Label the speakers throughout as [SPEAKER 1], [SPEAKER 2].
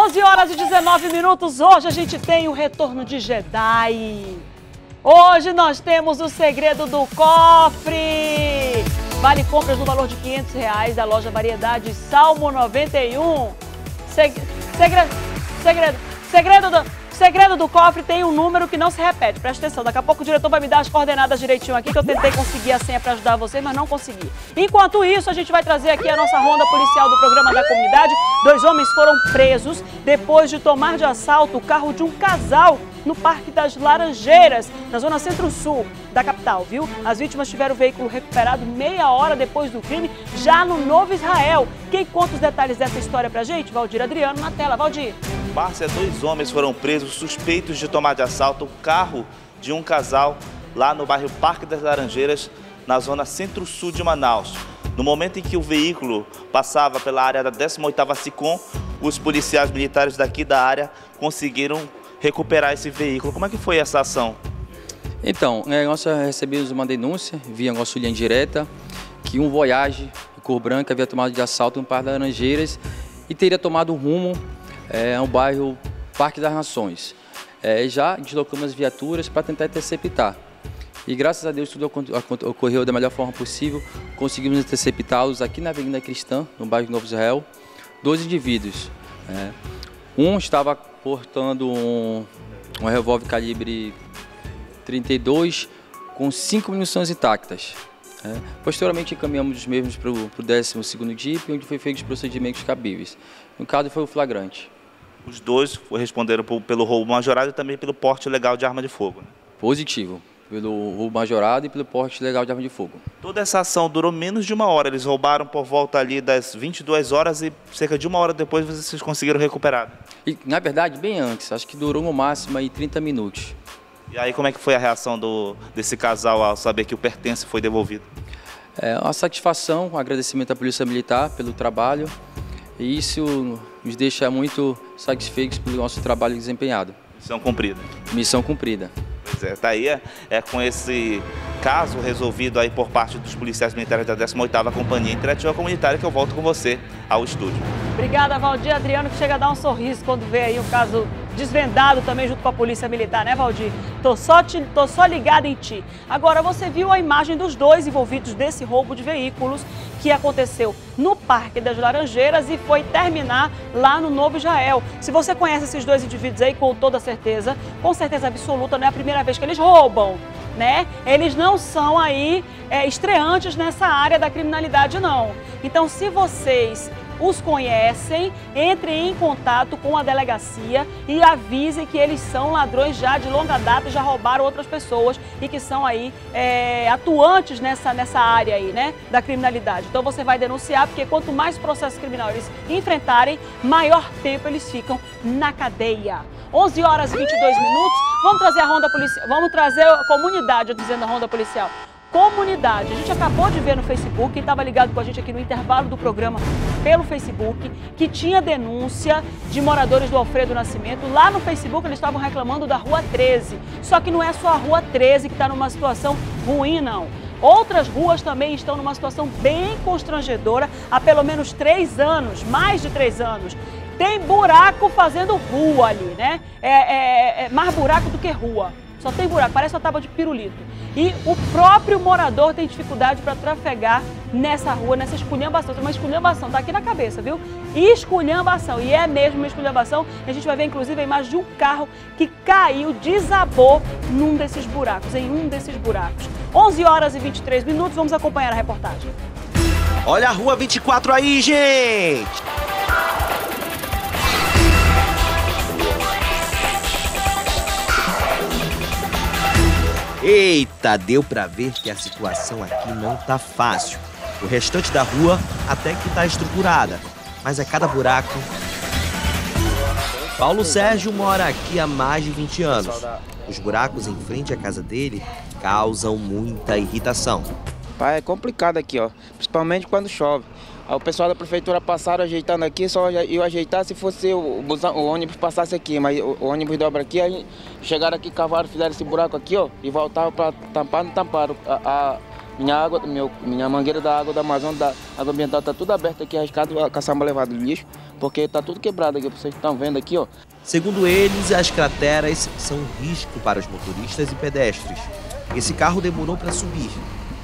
[SPEAKER 1] 11 horas e 19 minutos. Hoje a gente tem o retorno de Jedi. Hoje nós temos o segredo do cofre. Vale compras no valor de 500 reais da loja Variedade Salmo 91. Seg segredo, segredo, segredo do, segredo do cofre tem um número que não se repete. Presta atenção, daqui a pouco o diretor vai me dar as coordenadas direitinho aqui, que eu tentei conseguir a senha para ajudar você, mas não consegui. Enquanto isso, a gente vai trazer aqui a nossa ronda policial do programa da comunidade. Dois homens foram presos depois de tomar de assalto o carro de um casal no Parque das Laranjeiras, na zona centro-sul da capital, viu? As vítimas tiveram o veículo recuperado meia hora depois do crime, já no Novo Israel. Quem conta os detalhes dessa história pra gente? Valdir Adriano na tela. Valdir.
[SPEAKER 2] Márcia, dois homens foram presos suspeitos de tomar de assalto o carro de um casal lá no bairro Parque das Laranjeiras, na zona centro-sul de Manaus. No momento em que o veículo passava pela área da 18ª SICOM, os policiais militares daqui da área conseguiram recuperar esse veículo. Como é que foi essa ação?
[SPEAKER 3] Então, nós recebemos uma denúncia via nossa linha direta que um Voyage cor branca havia tomado de assalto no Parque das Laranjeiras e teria tomado rumo é, ao bairro Parque das Nações. É, já deslocamos as viaturas para tentar interceptar. E graças a Deus tudo ocorreu da melhor forma possível. Conseguimos interceptá-los aqui na Avenida Cristã, no bairro Novo Israel. Dois indivíduos. É. Um estava portando um, um revólver calibre 32 com cinco munições intactas. É. Posteriormente encaminhamos os mesmos para o 12º DIP, onde foi feitos os procedimentos cabíveis. No caso foi o flagrante.
[SPEAKER 2] Os dois responderam pelo roubo majorado e também pelo porte legal de arma de fogo. Né?
[SPEAKER 3] Positivo, pelo roubo majorado e pelo porte legal de arma de fogo.
[SPEAKER 2] Toda essa ação durou menos de uma hora. Eles roubaram por volta ali das 22 horas e cerca de uma hora depois vocês conseguiram recuperar.
[SPEAKER 3] E, na verdade, bem antes. Acho que durou no máximo aí 30 minutos.
[SPEAKER 2] E aí como é que foi a reação do, desse casal ao saber que o pertence foi devolvido?
[SPEAKER 3] É uma satisfação, um agradecimento à Polícia Militar pelo trabalho. E isso nos deixa muito satisfeitos pelo nosso trabalho desempenhado.
[SPEAKER 2] Missão cumprida.
[SPEAKER 3] Missão cumprida.
[SPEAKER 2] Pois é, tá aí é, é, com esse caso resolvido aí por parte dos policiais militares da 18ª Companhia Interativa Comunitária que eu volto com você ao estúdio.
[SPEAKER 1] Obrigada, Valdir Adriano, que chega a dar um sorriso quando vê aí o caso desvendado também junto com a Polícia Militar, né, Valdir? Tô só, te, tô só ligada em ti. Agora, você viu a imagem dos dois envolvidos desse roubo de veículos que aconteceu no Parque das Laranjeiras e foi terminar lá no Novo Israel. Se você conhece esses dois indivíduos aí, com toda certeza, com certeza absoluta, não é a primeira vez que eles roubam. Né? Eles não são aí é, estreantes nessa área da criminalidade, não. Então, se vocês os conhecem, entrem em contato com a delegacia e avisem que eles são ladrões já de longa data, já roubaram outras pessoas e que são aí é, atuantes nessa, nessa área aí, né, da criminalidade. Então você vai denunciar, porque quanto mais processo criminal eles enfrentarem, maior tempo eles ficam na cadeia. 11 horas e 22 minutos, vamos trazer a ronda policial, vamos trazer a comunidade, dizendo a ronda policial comunidade. A gente acabou de ver no Facebook, quem estava ligado com a gente aqui no intervalo do programa pelo Facebook, que tinha denúncia de moradores do Alfredo Nascimento. Lá no Facebook eles estavam reclamando da Rua 13. Só que não é só a Rua 13 que está numa situação ruim, não. Outras ruas também estão numa situação bem constrangedora há pelo menos três anos, mais de três anos. Tem buraco fazendo rua ali, né? É, é, é mais buraco do que rua. Só tem buraco, parece uma tábua de pirulito. E o próprio morador tem dificuldade para trafegar nessa rua, nessa esculhambação. Uma esculhambação, tá aqui na cabeça, viu? Esculhambação, e é mesmo uma esculhambação. A gente vai ver, inclusive, a imagem de um carro que caiu, desabou num desses buracos, em um desses buracos. 11 horas e 23 minutos, vamos acompanhar a reportagem.
[SPEAKER 4] Olha a rua 24 aí, gente! Eita, deu pra ver que a situação aqui não tá fácil. O restante da rua até que tá estruturada, mas é cada buraco. Paulo Sérgio mora aqui há mais de 20 anos. Os buracos em frente à casa dele causam muita irritação.
[SPEAKER 5] Pai, é complicado aqui, ó, principalmente quando chove. O pessoal da prefeitura passaram ajeitando aqui, só eu ajeitar se fosse o, o ônibus passasse aqui, mas o, o, ônibus dobra aqui, aí chegaram aqui, cavaram, fizeram esse buraco aqui, ó, e voltavam para tampar, não tamparam. A, a, minha água, meu, minha mangueira da água da Amazônia, da água ambiental, tá tudo aberta aqui, arriscado, a caçamba levado lixo. porque tá tudo quebrado aqui, vocês estão vendo aqui, ó.
[SPEAKER 4] Segundo eles, as crateras são um risco para os motoristas e pedestres. Esse carro demorou para subir.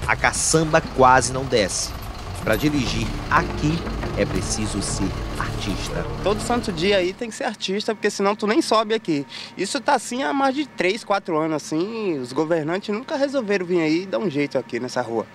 [SPEAKER 4] A caçamba quase não desce. Para dirigir aqui é preciso ser artista.
[SPEAKER 6] Todo santo dia aí tem que ser artista, porque senão tu nem sobe aqui. Isso tá assim há mais de 3, 4 anos, assim, os governantes nunca resolveram vir aí e dar um jeito aqui nessa rua.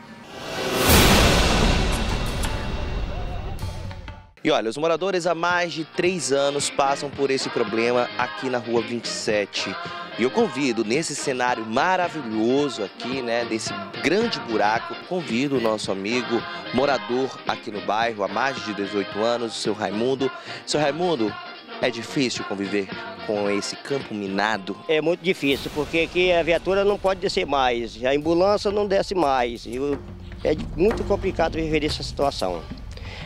[SPEAKER 4] E olha, os moradores há mais de três anos passam por esse problema aqui na rua 27. E eu convido, nesse cenário maravilhoso aqui, né, desse grande buraco, convido o nosso amigo morador aqui no bairro há mais de 18 anos, o seu Raimundo. Seu Raimundo, é difícil conviver com esse campo minado?
[SPEAKER 7] É muito difícil, porque aqui a viatura não pode descer mais, a ambulância não desce mais. É muito complicado viver essa situação.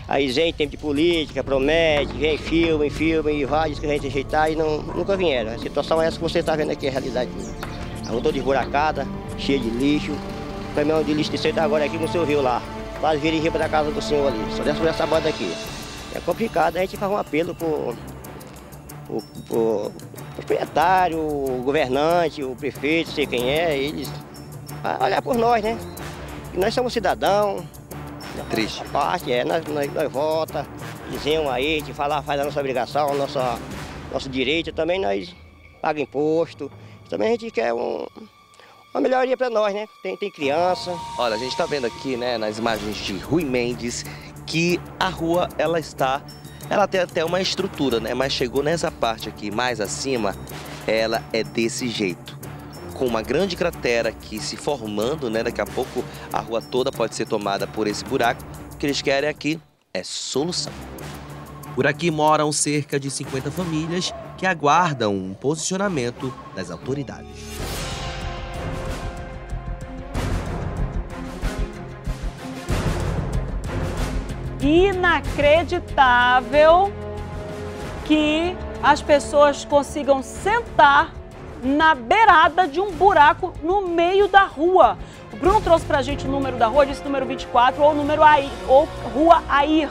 [SPEAKER 7] Aí vem tempo de política, promete, vem filme, filme e vários que a gente rejeitar e não, nunca vieram. A situação é essa que você está vendo aqui, a realidade. A rua toda esburacada, cheia de lixo. O caminhão de lixo de agora aqui no seu rio lá. Quase vira em riba da casa do senhor ali. Só por essa banda aqui. É complicado, a gente faz um apelo pro, pro proprietário, o governante, o prefeito, sei quem é, eles olhar por nós, né? Nós somos cidadãos,
[SPEAKER 4] Triste.
[SPEAKER 7] Parte, é, nós, nós, nós vota, dizemos aí, de falar, faz a nossa obrigação, nossa, nosso direito, também nós paga imposto. Também a gente quer um, uma melhoria para nós, né? Tem, tem criança.
[SPEAKER 4] Olha, a gente está vendo aqui, né, nas imagens de Rui Mendes, que a rua, ela está... Ela tem até uma estrutura, né? Mas chegou nessa parte aqui, mais acima, ela é desse jeito com uma grande cratera aqui se formando, né? Daqui a pouco a rua toda pode ser tomada por esse buraco. O que eles querem aqui é solução. Por aqui moram cerca de 50 famílias que aguardam um posicionamento das autoridades.
[SPEAKER 1] Inacreditável que as pessoas consigam sentar na beirada de um buraco no meio da rua. O Bruno trouxe pra gente o número da rua, disse número 24 ou número Air, ou Rua Air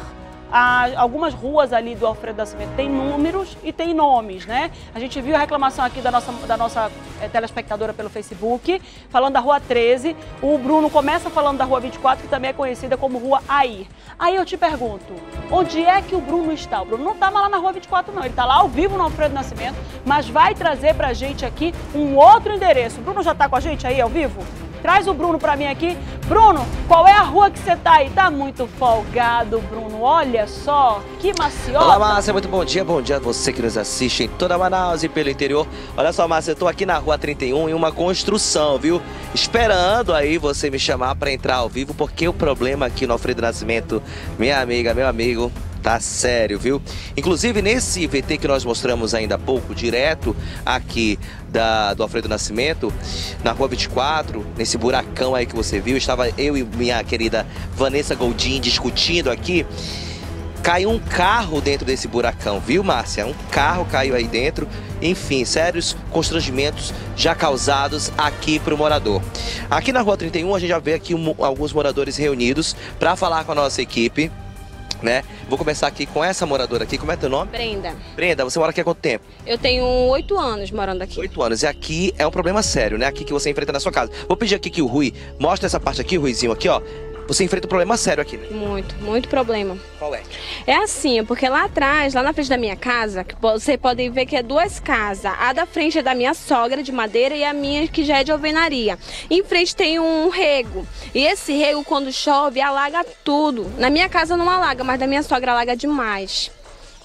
[SPEAKER 1] algumas ruas ali do Alfredo da Cimento tem números e tem nomes, né? A gente viu a reclamação aqui da nossa, da nossa é, telespectadora pelo Facebook, falando da Rua 13. O Bruno começa falando da Rua 24, que também é conhecida como Rua Air. Aí eu te pergunto, onde é que o Bruno está? O Bruno não está lá na Rua 24, não. Ele está lá ao vivo no Alfredo Nascimento, mas vai trazer pra gente aqui um outro endereço. O Bruno já está com a gente aí ao vivo? Traz o Bruno para mim aqui. Bruno, qual é a rua que você tá aí? Tá muito folgado, Bruno. Olha só, que maciota.
[SPEAKER 4] Olá, Márcia, muito bom dia. Bom dia a você que nos assiste em toda Manaus e pelo interior. Olha só, Márcia, eu tô aqui na rua 31 em uma construção, viu? Esperando aí você me chamar para entrar ao vivo, porque o problema aqui no Alfredo Nascimento, minha amiga, meu amigo, tá sério, viu? Inclusive nesse VT que nós mostramos ainda há pouco, direto aqui da, do Alfredo Nascimento, na rua 24, nesse buracão aí que você viu, estava eu e minha querida Vanessa Goldin discutindo aqui. Caiu um carro dentro desse buracão, viu, Márcia? Um carro caiu aí dentro. Enfim, sérios constrangimentos já causados aqui para o morador. Aqui na Rua 31, a gente já vê aqui um, alguns moradores reunidos para falar com a nossa equipe né? Vou começar aqui com essa moradora aqui. Como é teu nome?
[SPEAKER 8] Brenda.
[SPEAKER 4] Brenda, você mora aqui há quanto tempo?
[SPEAKER 8] Eu tenho oito anos morando aqui.
[SPEAKER 4] Oito anos. E aqui é um problema sério, né? Aqui que você enfrenta na sua casa. Vou pedir aqui que o Rui mostre essa parte aqui, Ruizinho, aqui, ó. Você enfrenta um problema sério aqui, né?
[SPEAKER 8] Muito, muito problema.
[SPEAKER 4] Qual é?
[SPEAKER 8] É assim, porque lá atrás, lá na frente da minha casa, você pode ver que é duas casas. A da frente é da minha sogra de madeira e a minha que já é de alvenaria. Em frente tem um rego. E esse rego, quando chove, alaga tudo. Na minha casa não alaga, mas da minha sogra alaga demais.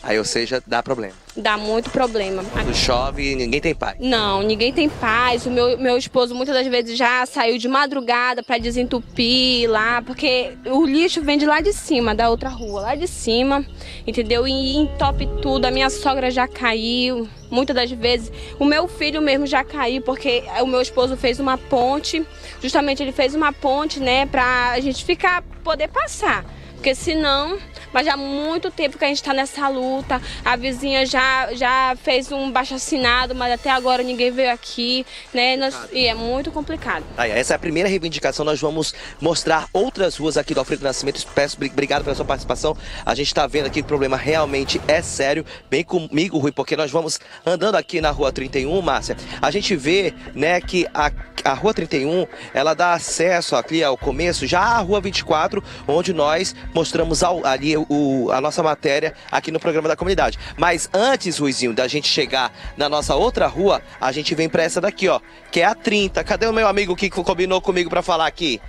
[SPEAKER 4] Aí, ou seja, dá problema.
[SPEAKER 8] Dá muito problema.
[SPEAKER 4] Quando chove, ninguém tem paz.
[SPEAKER 8] Não, ninguém tem paz. O meu, meu esposo muitas das vezes já saiu de madrugada para desentupir lá, porque o lixo vem de lá de cima, da outra rua, lá de cima, entendeu? E entope tudo. A minha sogra já caiu, muitas das vezes. O meu filho mesmo já caiu, porque o meu esposo fez uma ponte. Justamente ele fez uma ponte, né, pra gente ficar, poder passar Porque senão, mas já há muito tempo que a gente está nessa luta. A vizinha já, já fez um baixo assinado, mas até agora ninguém veio aqui, né? Nós, e é muito complicado.
[SPEAKER 4] Aí, essa é a primeira reivindicação. Nós vamos mostrar outras ruas aqui do Alfredo Nascimento. Peço obrigado pela sua participação. A gente está vendo aqui que o problema realmente é sério. Vem comigo, Rui, porque nós vamos andando aqui na rua 31, Márcia. A gente vê, né, que a, a rua 31 ela dá acesso aqui ao começo já à rua 24, onde nós mostramos ao, ali o, a nossa matéria aqui no programa da comunidade. Mas antes, Ruizinho, da gente chegar na nossa outra rua, a gente vem para essa daqui, ó, que é a 30. Cadê o meu amigo que combinou comigo para falar aqui?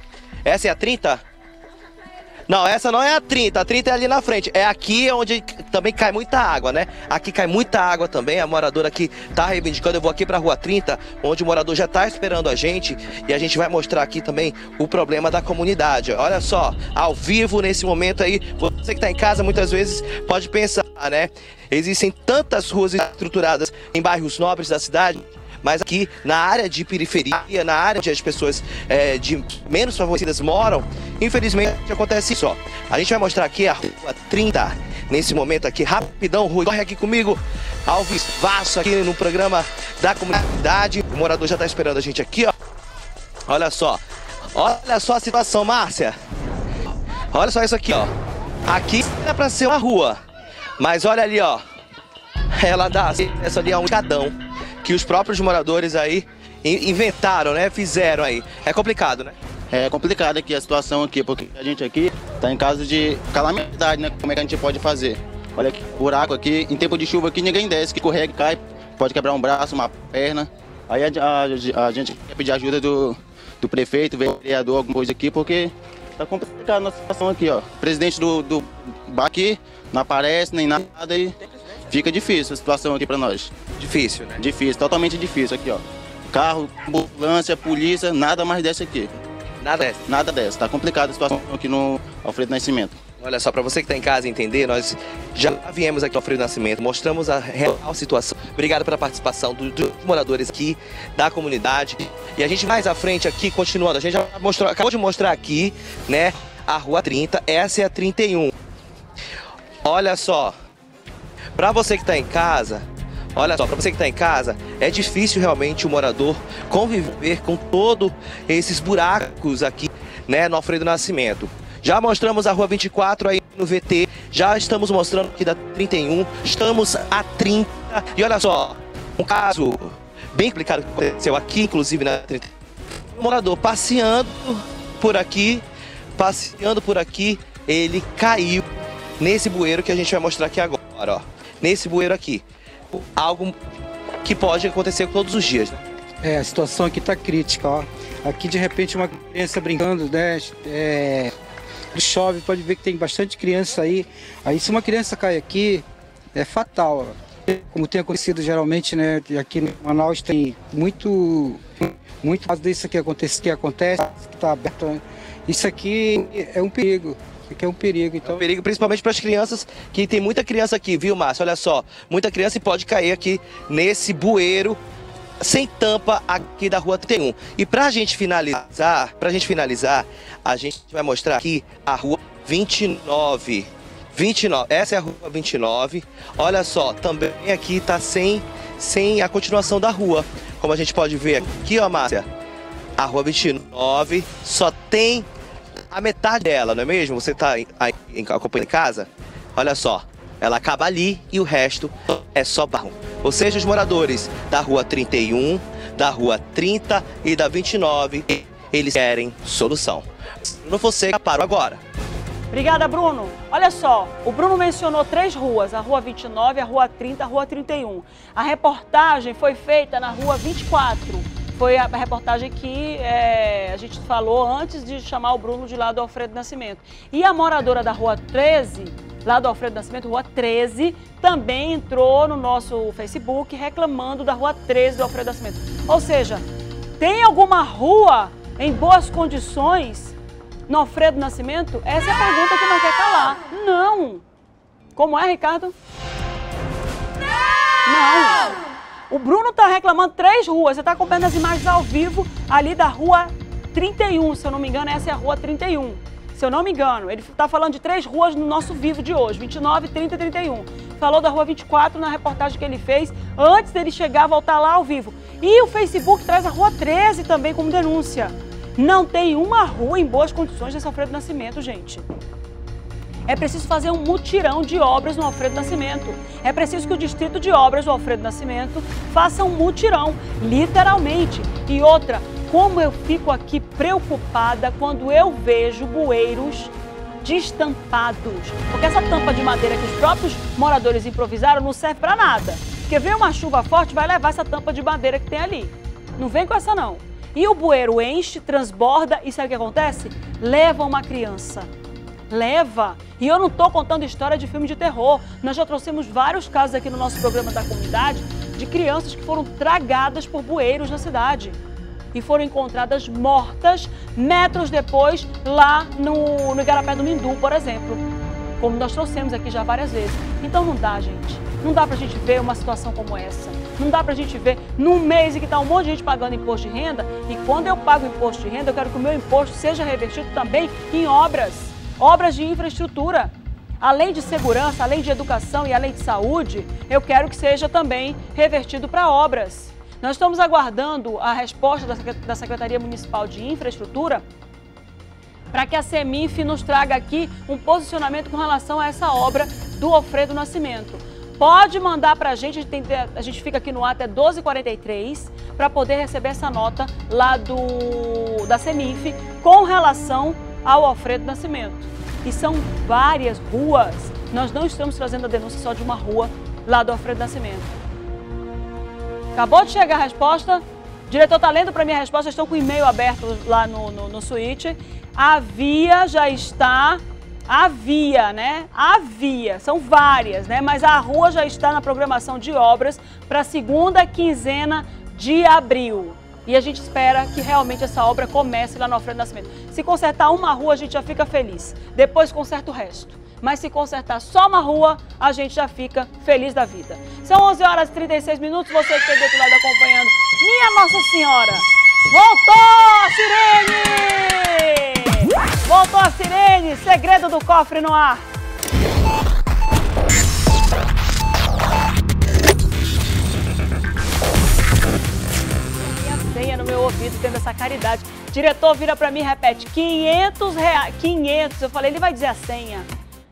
[SPEAKER 4] Essa é a 30? Não, essa não é a 30, a 30 é ali na frente. É aqui onde também cai muita água, né? Aqui cai muita água também. A moradora aqui tá reivindicando. Eu vou aqui pra rua 30, onde o morador já tá esperando a gente. E a gente vai mostrar aqui também o problema da comunidade. Olha só, ao vivo nesse momento aí, você que tá em casa muitas vezes pode pensar, né? Existem tantas ruas estruturadas em bairros nobres da cidade mas aqui na área de periferia, na área onde as pessoas é, de menos favorecidas moram, infelizmente acontece isso. Ó. A gente vai mostrar aqui a rua 30, nesse momento aqui, rapidão, Rui, corre aqui comigo, Alves Vasso aqui no programa da comunidade. O morador já está esperando a gente aqui, ó. Olha só, olha só a situação, Márcia. Olha só isso aqui, ó. Aqui é para ser uma rua, mas olha ali, ó. Ela dá acesso ali a um cadão que os próprios moradores aí inventaram, né? Fizeram aí. É complicado, né?
[SPEAKER 9] É complicado aqui a situação aqui, porque a gente aqui tá em caso de calamidade, né? Como é que a gente pode fazer? Olha aqui, buraco aqui, em tempo de chuva aqui ninguém desce, que correga, cai, pode quebrar um braço, uma perna. Aí a, a, a gente quer pedir ajuda do, do prefeito, vereador, alguma coisa aqui, porque tá complicado a situação aqui, ó. O presidente do, do aqui não aparece nem nada e fica difícil a situação aqui para nós.
[SPEAKER 4] Difícil, né?
[SPEAKER 9] Difícil, totalmente difícil aqui, ó. Carro, ambulância, polícia, nada mais desce aqui.
[SPEAKER 4] Nada desce?
[SPEAKER 9] Nada desce. Tá complicada a situação aqui no Alfredo Nascimento.
[SPEAKER 4] Olha só, para você que está em casa entender, nós já viemos aqui ao Alfredo Nascimento, mostramos a real situação. Obrigado pela participação dos, dos moradores aqui, da comunidade. E a gente mais à frente aqui, continuando, a gente já mostrou, acabou de mostrar aqui, né, a Rua 30, essa é a 31. Olha só, para você que está em casa, olha só, para você que está em casa, é difícil realmente o morador conviver com todos esses buracos aqui, né, no Alfredo Nascimento. Já mostramos a rua 24 aí no VT, já estamos mostrando aqui da 31, estamos a 30. E olha só, um caso bem complicado que aconteceu aqui, inclusive na 30. Um morador passeando por aqui, passeando por aqui, ele caiu nesse bueiro que a gente vai mostrar aqui agora, ó nesse bueiro aqui. Algo que pode acontecer todos os dias. Né?
[SPEAKER 10] É, a situação aqui está crítica, ó. Aqui de repente uma criança brincando, né? É, chove, pode ver que tem bastante criança aí. Aí se uma criança cai aqui, é fatal. Ó. Como tem acontecido geralmente, né? Aqui no Manaus tem muito, muito caso disso que acontece, que acontece, que está aberto. Né? Isso aqui é um perigo que é um perigo. Então...
[SPEAKER 4] É um perigo principalmente para as crianças, que tem muita criança aqui, viu, Márcio? Olha só, muita criança e pode cair aqui nesse bueiro sem tampa aqui da rua 31. E para a gente finalizar, para a gente finalizar, a gente vai mostrar aqui a rua 29. 29, essa é a rua 29. Olha só, também aqui está sem, sem a continuação da rua. Como a gente pode ver aqui, ó, Márcia, a rua 29 só tem a metade dela, não é mesmo? Você está acompanhando em casa? Olha só, ela acaba ali e o resto é só barro. Ou seja, os moradores da rua 31, da rua 30 e da 29, eles querem solução. Bruno Fonseca, paro agora.
[SPEAKER 1] Obrigada, Bruno. Olha só, o Bruno mencionou três ruas, a Rua 29, a Rua 30, a Rua 31. A reportagem foi feita na Rua 24 foi a reportagem que é, a gente falou antes de chamar o Bruno de lá do Alfredo Nascimento. E a moradora da Rua 13, lá do Alfredo Nascimento, Rua 13, também entrou no nosso Facebook reclamando da Rua 13 do Alfredo Nascimento. Ou seja, tem alguma rua em boas condições no Alfredo Nascimento? Essa é a pergunta que não quer calar. Não! Como é, Ricardo? Não! não. O Bruno está reclamando três ruas. Você está acompanhando as imagens ao vivo ali da rua 31, se eu não me engano, essa é a rua 31. se eu não me engano. Ele está falando de três ruas no nosso vivo de hoje, 29, 30 e 31. Falou da rua 24 na reportagem que ele fez antes dele chegar, voltar lá ao vivo. E o Facebook traz a rua 13 também como denúncia. Não tem uma rua em boas condições de Alfredo Nascimento, gente. É preciso fazer um mutirão de obras no Alfredo Nascimento. É preciso que o Distrito de Obras do Alfredo Nascimento faça um mutirão, literalmente. E outra, como eu fico aqui preocupada quando eu vejo bueiros destampados. Porque essa tampa de madeira que os próprios moradores improvisaram não serve para nada. Porque vem uma chuva forte, vai levar essa tampa de madeira que tem ali. Não vem com essa não. E o bueiro enche, transborda e sabe o que acontece? Leva uma criança. Leva. E eu não estou contando história de filme de terror. Nós já trouxemos vários casos aqui no nosso programa da comunidade de crianças que foram tragadas por bueiros na cidade e foram encontradas mortas metros depois lá no, no Igarapé do Mindu, por exemplo. Como nós trouxemos aqui já várias vezes. Então não dá, gente. Não dá pra gente ver uma situação como essa. Não dá pra gente ver num mês em que está um monte de gente pagando imposto de renda e quando eu pago imposto de renda, eu quero que o meu imposto seja revertido também em obras, obras de infraestrutura. Além de segurança, além de educação e além de saúde, eu quero que seja também revertido para obras. Nós estamos aguardando a resposta da Secretaria Municipal de Infraestrutura para que a Semif nos traga aqui um posicionamento com relação a essa obra do Alfredo Nascimento. Pode mandar para a gente, a gente fica aqui no ar até 12h43 para poder receber essa nota lá do, da Semif com relação ao Alfredo Nascimento. E são várias ruas, nós não estamos trazendo a denúncia só de uma rua lá do Alfredo Nascimento. Acabou de chegar a resposta, diretor está lendo para mim a resposta, estou com o e-mail aberto lá no, no, no suíte. A via já está Havia, né? Havia, são várias, né? Mas a rua já está na programação de obras para a segunda quinzena de abril. E a gente espera que realmente essa obra comece lá no Alfredo Nascimento. Se consertar uma rua, a gente já fica feliz. Depois conserta o resto. Mas se consertar só uma rua, a gente já fica feliz da vida. São 11 horas e 36 minutos. Você que do outro lado acompanhando. Minha Nossa Senhora! Voltou, Sirene! Voltou a sirene, segredo do cofre no ar. Senha no meu ouvido, tendo essa caridade. Diretor vira para mim e repete, 500 reais, 500. Eu falei, ele vai dizer a senha.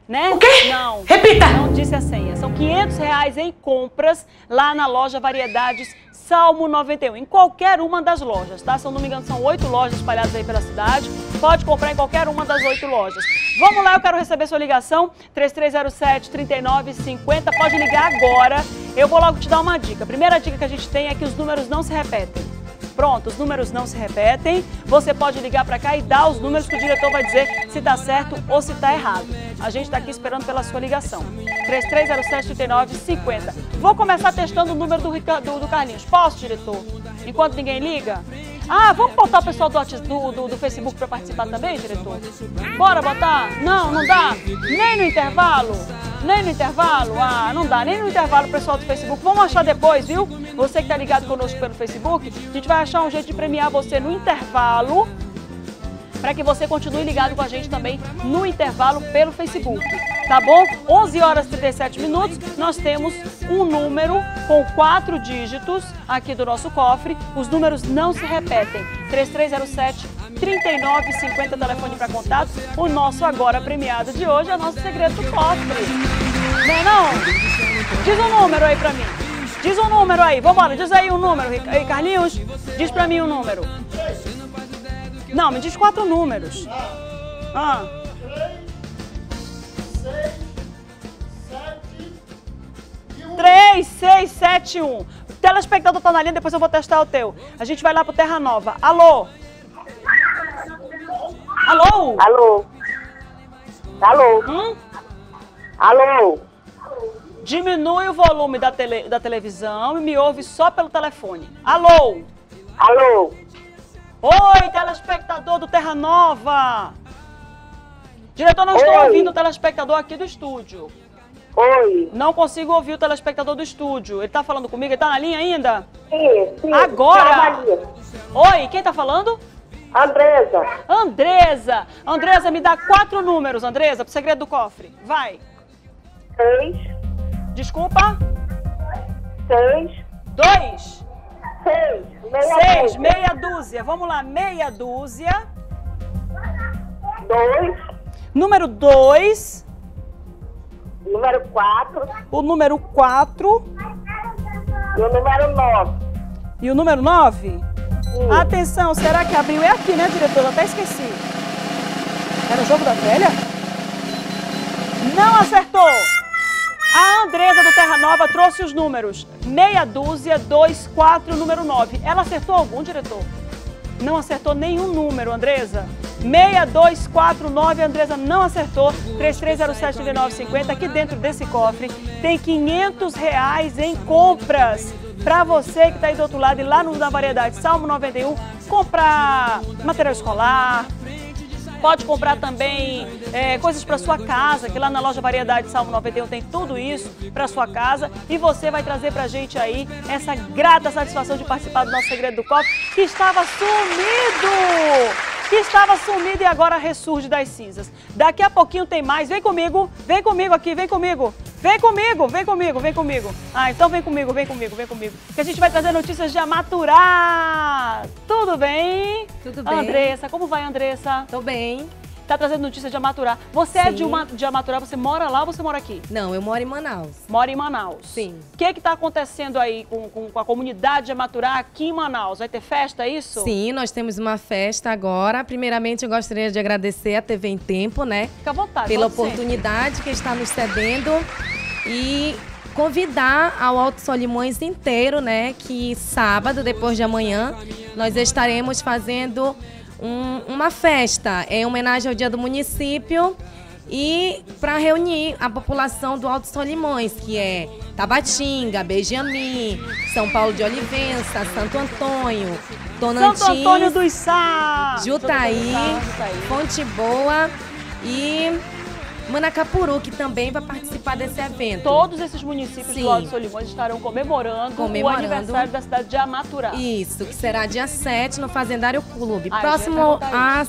[SPEAKER 1] Né?
[SPEAKER 11] O quê?
[SPEAKER 1] Não.
[SPEAKER 11] Repita!
[SPEAKER 1] Não disse a senha. São 500 reais em compras lá na loja Variedades Salmo 91, em qualquer uma das lojas, tá? Se eu não me engano, são oito lojas espalhadas aí pela cidade. Pode comprar em qualquer uma das oito lojas. Vamos lá, eu quero receber sua ligação, 3307-3950. Pode ligar agora. Eu vou logo te dar uma dica. A primeira dica que a gente tem é que os números não se repetem. Pronto, os números não se repetem. Você pode ligar para cá e dar os números que o diretor vai dizer se está certo ou se está errado. A gente está aqui esperando pela sua ligação. 3307-3950. Vou começar testando o número do, do, do Carlinhos. Posso, diretor? Enquanto ninguém liga? Ah, vamos botar o pessoal do, do, do, do Facebook para participar também, diretor? Bora botar? Não, não dá? Nem no intervalo? Nem no intervalo? Ah, não dá. Nem no intervalo, pessoal do Facebook. Vamos achar depois, viu? Você que está ligado conosco pelo Facebook, a gente vai achar um jeito de premiar você no intervalo para que você continue ligado com a gente também no intervalo pelo Facebook. Tá bom? 11 horas e 37 minutos, nós temos um número com quatro dígitos aqui do nosso cofre. Os números não se repetem. 3307 3950 telefone para contato. O nosso agora premiado de hoje é o nosso segredo do cofre. Não é não? Diz um número aí para mim. Diz um número aí. Vambora, diz aí um número. Carlinhos, diz para mim um número. Não, me diz quatro números. Ah. 3, 6, 7, 1. O telespectador tá na linha, depois eu vou testar o teu. A gente vai lá pro Terra Nova. Alô? Alô?
[SPEAKER 12] Alô? Alô?
[SPEAKER 1] Hum?
[SPEAKER 12] Alô?
[SPEAKER 1] Diminui o volume da, tele, da televisão e me ouve só pelo telefone. Alô?
[SPEAKER 12] Alô?
[SPEAKER 1] Oi, telespectador do Terra Nova! Diretor, não estou
[SPEAKER 12] Oi.
[SPEAKER 1] ouvindo o telespectador aqui do estúdio.
[SPEAKER 12] Oi.
[SPEAKER 1] Não consigo ouvir o telespectador do estúdio. Ele tá falando comigo? Ele tá na linha ainda?
[SPEAKER 12] Sim, sim.
[SPEAKER 1] Agora!
[SPEAKER 12] Ali.
[SPEAKER 1] Oi, quem tá falando?
[SPEAKER 12] Andresa.
[SPEAKER 1] Andresa. Andresa, me dá quatro números, Andresa, pro segredo do cofre. Vai.
[SPEAKER 12] Seis.
[SPEAKER 1] Desculpa.
[SPEAKER 12] Seis.
[SPEAKER 1] Dois.
[SPEAKER 12] Seis. Meia
[SPEAKER 1] Seis,
[SPEAKER 12] dúzia.
[SPEAKER 1] meia dúzia. Vamos lá, meia dúzia.
[SPEAKER 12] Dois.
[SPEAKER 1] Número dois.
[SPEAKER 12] Número quatro.
[SPEAKER 1] O número quatro.
[SPEAKER 12] E o número nove.
[SPEAKER 1] E o número nove? Atenção, será que abriu? É aqui, né, diretor? Eu até esqueci. Era o jogo da velha? Não acertou! A Andresa do Terra Nova trouxe os números meia dúzia, dois, quatro, número nove. Ela acertou algum, diretor? Não acertou nenhum número, Andresa. 6249, a Andresa não acertou. 3307-3950. Aqui dentro desse cofre tem 500 reais em compras. Para você que está aí do outro lado e lá no da Variedade Salmo 91, comprar material escolar, Pode comprar também é, coisas para sua casa, que lá na loja Variedade Salmo 91 tem tudo isso para sua casa. E você vai trazer para a gente aí essa grata satisfação de participar do nosso Segredo do Copo, que estava sumido! Que estava sumido e agora ressurge das cinzas. Daqui a pouquinho tem mais. Vem comigo, vem comigo aqui, vem comigo. Vem comigo, vem comigo, vem comigo. Ah, então vem comigo, vem comigo, vem comigo. Que a gente vai trazer notícias de Amaturá. Tudo bem?
[SPEAKER 11] Tudo bem.
[SPEAKER 1] Andressa, como vai, Andressa?
[SPEAKER 11] Tô bem.
[SPEAKER 1] Tá trazendo notícias de Amaturá. Você é
[SPEAKER 11] Sim.
[SPEAKER 1] de, uma, de Amaturá, você mora lá ou você mora aqui?
[SPEAKER 11] Não, eu moro em Manaus.
[SPEAKER 1] Mora em Manaus.
[SPEAKER 11] Sim.
[SPEAKER 1] O que que tá acontecendo aí com, com, com a comunidade de Amaturá aqui em Manaus? Vai ter festa, é isso?
[SPEAKER 11] Sim, nós temos uma festa agora. Primeiramente, eu gostaria de agradecer a TV em Tempo, né?
[SPEAKER 1] Fica à vontade.
[SPEAKER 11] Pela
[SPEAKER 1] ser.
[SPEAKER 11] oportunidade que está nos cedendo e convidar ao Alto Solimões inteiro, né? Que sábado, depois de amanhã, nós estaremos fazendo um- uma festa em homenagem ao Dia do Município e para reunir a população do Alto Solimões, que é Tabatinga, Benjamin, São Paulo de Olivença, Santo Antônio, Tonantins,
[SPEAKER 1] Santo Antônio dos Sá!
[SPEAKER 11] Jutaí. Fonte Boa e Manacapuru, que também vai participar desse evento.
[SPEAKER 1] Todos esses municípios
[SPEAKER 11] Sim.
[SPEAKER 1] do Alto Solimões estarão comemorando,
[SPEAKER 11] Comemorando.
[SPEAKER 1] o aniversário da cidade de Amaturá.
[SPEAKER 11] Isso, que será dia 7 no Fazendário Clube.
[SPEAKER 1] Eu
[SPEAKER 11] Próximo a,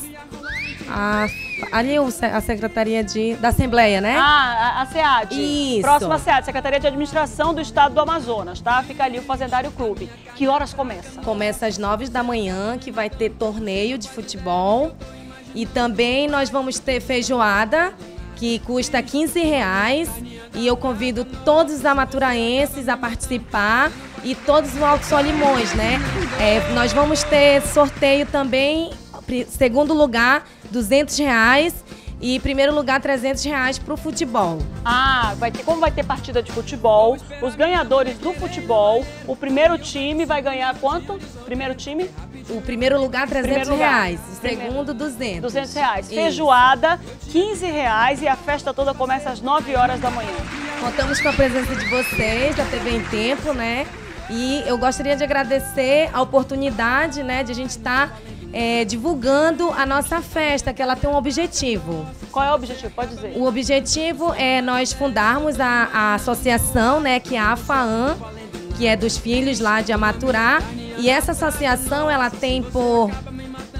[SPEAKER 11] a, ali a Secretaria de, da Assembleia, né?
[SPEAKER 1] Ah, a, a SEAD.
[SPEAKER 11] Isso.
[SPEAKER 1] Próxima SEAD, Secretaria de Administração do Estado do Amazonas, tá? Fica ali o Fazendário Clube. Que horas começa?
[SPEAKER 11] Começa às 9 da manhã, que vai ter torneio de futebol. E também nós vamos ter feijoada, que custa 15 reais. E eu convido todos os amaturaenses a participar e todos os Alto Solimões, né? É, nós vamos ter sorteio também, segundo lugar, 200 reais. E primeiro lugar, 300 reais para o futebol.
[SPEAKER 1] Ah, vai ter, como vai ter partida de futebol, os ganhadores do futebol, o primeiro time vai ganhar quanto? Primeiro time?
[SPEAKER 11] O primeiro lugar, 300
[SPEAKER 1] Primeiro lugar.
[SPEAKER 11] reais. O segundo, 200.
[SPEAKER 1] 200 reais.
[SPEAKER 11] Isso.
[SPEAKER 1] Feijoada, 15 reais e a festa toda começa às 9 horas da manhã.
[SPEAKER 11] Contamos com a presença de vocês, da TV em Tempo, né? E eu gostaria de agradecer a oportunidade, né, de a gente estar é, divulgando a nossa festa, que ela tem um objetivo.
[SPEAKER 1] Qual é o objetivo? Pode dizer.
[SPEAKER 11] O objetivo é nós fundarmos a, a associação, né, que é a AFAAN, que é dos filhos lá de Amaturá. E essa associação, ela tem por,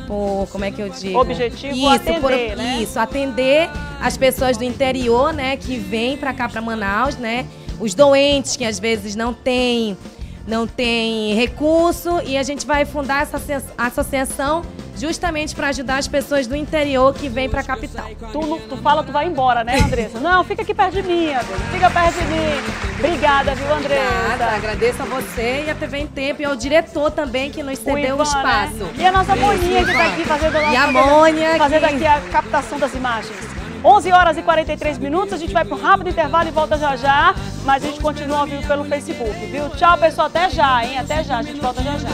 [SPEAKER 11] por como é que eu digo?
[SPEAKER 1] Objetivo
[SPEAKER 11] isso,
[SPEAKER 1] atender,
[SPEAKER 11] por,
[SPEAKER 1] né?
[SPEAKER 11] Isso, atender as pessoas do interior, né, que vêm para cá, para Manaus, né? Os doentes que às vezes não têm não tem recurso e a gente vai fundar essa associa- associação justamente para ajudar as pessoas do interior que vêm para a capital.
[SPEAKER 1] Tu, tu fala, tu vai embora, né, Andressa? Não, fica aqui perto de mim, Andressa. Fica perto de mim. Obrigada, viu, Andressa?
[SPEAKER 11] Nada, agradeço a você e a TV em Tempo e ao diretor também que nos cedeu o,
[SPEAKER 1] Ivan,
[SPEAKER 11] espaço.
[SPEAKER 1] né? E a nossa Moninha que tá
[SPEAKER 11] Ivan.
[SPEAKER 1] aqui fazendo a nossa
[SPEAKER 11] E a Mônia
[SPEAKER 1] fazendo aqui a captação das imagens. 11 horas e 43 minutos, a gente vai para um rápido intervalo e volta já já, mas a gente continua ao vivo pelo Facebook, viu? Tchau, pessoal, até já, hein? Até já, a gente volta já já.